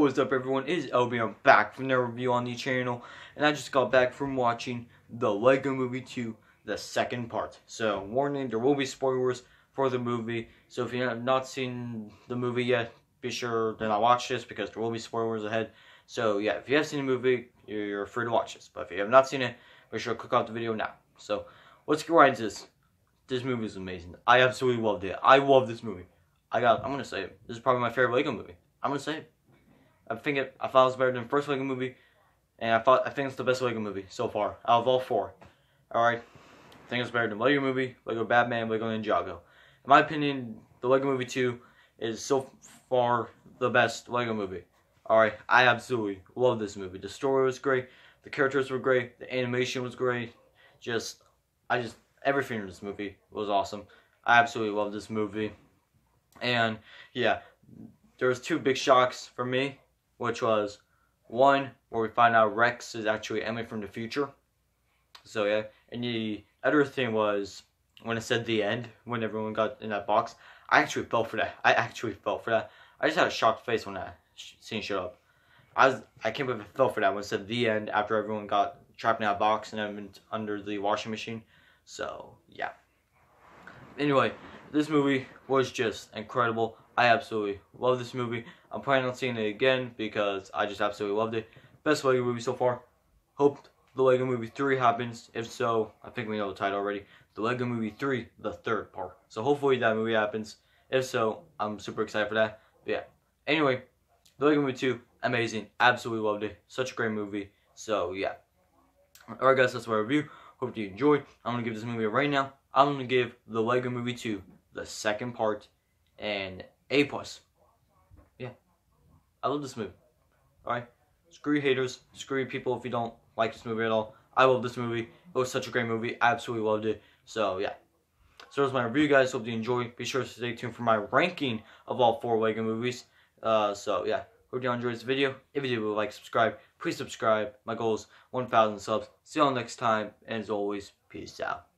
What's up everyone? It is LB. I'm back from their review on the channel, and I just got back from watching the Lego Movie 2, the second part. So, warning, there will be spoilers for the movie, so if you have not seen the movie yet, be sure to not watch this because there will be spoilers ahead. So, yeah, if you have seen the movie, you're free to watch this, but if you have not seen it, be sure to click off the video now. So, let's get right into this. This movie is amazing. I absolutely loved it. I love this movie. I got, I'm gonna say it. This is probably my favorite Lego movie. I'm gonna say it. I think it. I thought it was better than the first Lego movie, and I thought I think it's the best Lego movie so far out of all four. All right, I think it's better than Lego Movie, Lego Batman, Lego Ninjago. In my opinion, the Lego Movie Two is so far the best Lego movie. All right, I absolutely love this movie. The story was great, the characters were great, the animation was great. Just, I just everything in this movie was awesome. I absolutely love this movie, and yeah, there was two big shocks for me which was one where we find out Rex is actually Emmet from the future. So yeah, and the other thing was when it said the end, when everyone got in that box, I actually felt for that. I actually felt for that. I just had a shocked face when that scene showed up. I was I can't believe I felt for that when it said the end after everyone got trapped in that box and then under the washing machine. So yeah. Anyway, this movie was just incredible. I absolutely love this movie. I'm planning on seeing it again because I just absolutely loved it. Best Lego movie so far. Hope the Lego Movie 3 happens. If so, I think we know the title already. The Lego Movie 3, the third part. So hopefully that movie happens. If so, I'm super excited for that. But yeah. Anyway, the Lego Movie 2, amazing. Absolutely loved it. Such a great movie. So yeah. Alright guys, that's my review. Hope you enjoyed. I'm going to give this movie right now. I'm going to give the Lego Movie 2, the second part, and a plus. Yeah. I love this movie. Alright? Screw haters. Screw people if you don't like this movie at all. I love this movie. It was such a great movie. I absolutely loved it. So, yeah. So, that's my review, guys. Hope you enjoy. Be sure to stay tuned for my ranking of all four Lego movies. Uh, so, yeah. Hope you enjoyed this video. If you did, like, subscribe. Please subscribe. My goal is 1,000 subs. See you all next time. And as always, peace out.